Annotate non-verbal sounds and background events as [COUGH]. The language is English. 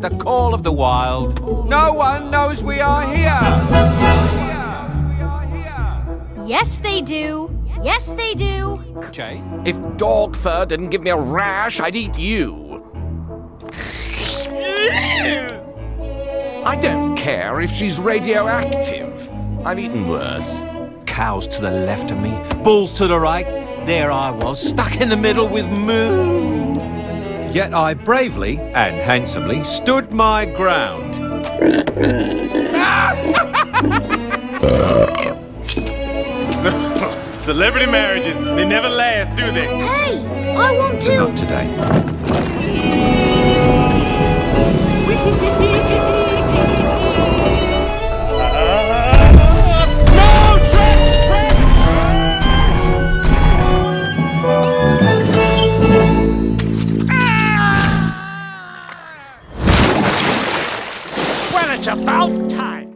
The call of the wild. No one knows we are here. Yes, they do. Yes, they do. Jay? If dog fur didn't give me a rash, I'd eat you. I don't care if she's radioactive. I've eaten worse. Cows to the left of me, bulls to the right. There I was, stuck in the middle with Moo. Yet I bravely and handsomely stood my ground. [LAUGHS] Celebrity marriages, they never last, do they? Hey, I want to. Not today. It's about time.